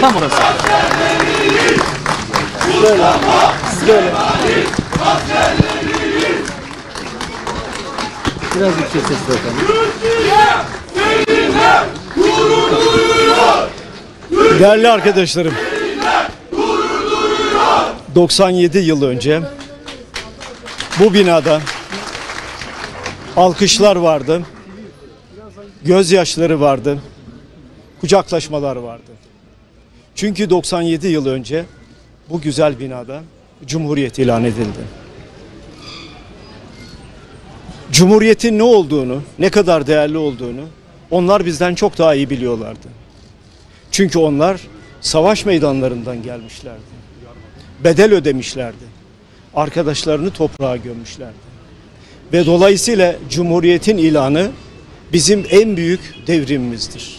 Tam orası. Böyle. Siz böyle. Biraz yüksek sesle efendim. Değerli arkadaşlarım. 97 yıl önce bu binada alkışlar vardı. Gözyaşları vardı. Kucaklaşmalar vardı. Çünkü 97 yıl önce bu güzel binada Cumhuriyet ilan edildi. Cumhuriyetin ne olduğunu, ne kadar değerli olduğunu onlar bizden çok daha iyi biliyorlardı. Çünkü onlar savaş meydanlarından gelmişlerdi. Bedel ödemişlerdi. Arkadaşlarını toprağa gömmüşlerdi. Ve dolayısıyla Cumhuriyet'in ilanı bizim en büyük devrimimizdir.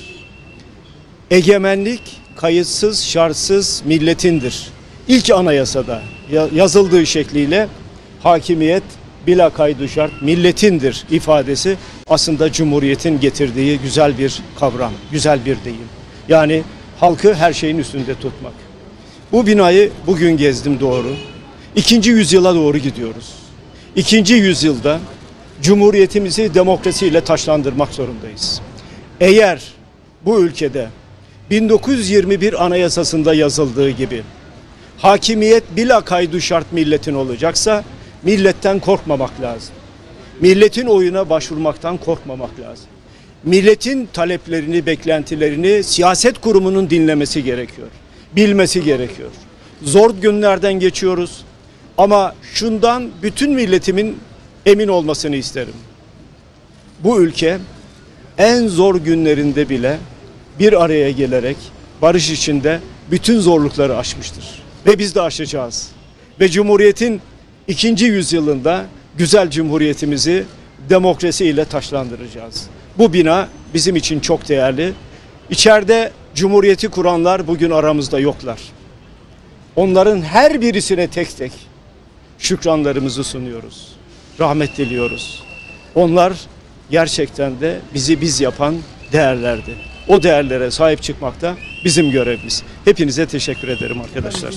Egemenlik kayıtsız, şartsız milletindir. İlk anayasada ya- yazıldığı şekliyle hakimiyet bila kaydı şart milletindir ifadesi aslında Cumhuriyet'in getirdiği güzel bir kavram, güzel bir deyim. Yani halkı her şeyin üstünde tutmak. Bu binayı bugün gezdim doğru. İkinci yüzyıla doğru gidiyoruz. İkinci yüzyılda Cumhuriyetimizi demokrasiyle taşlandırmak zorundayız. Eğer bu ülkede 1921 Anayasası'nda yazıldığı gibi hakimiyet bila kaydu şart milletin olacaksa milletten korkmamak lazım. Milletin oyuna başvurmaktan korkmamak lazım. Milletin taleplerini, beklentilerini siyaset kurumunun dinlemesi gerekiyor. Bilmesi gerekiyor. Zor günlerden geçiyoruz ama şundan bütün milletimin emin olmasını isterim. Bu ülke en zor günlerinde bile bir araya gelerek barış içinde bütün zorlukları aşmıştır. Ve biz de aşacağız. Ve Cumhuriyet'in ikinci yüzyılında güzel Cumhuriyetimizi demokrasi ile taşlandıracağız. Bu bina bizim için çok değerli. İçeride Cumhuriyeti kuranlar bugün aramızda yoklar. Onların her birisine tek tek şükranlarımızı sunuyoruz. Rahmet diliyoruz. Onlar gerçekten de bizi biz yapan değerlerdi. O değerlere sahip çıkmak da bizim görevimiz. Hepinize teşekkür ederim arkadaşlar.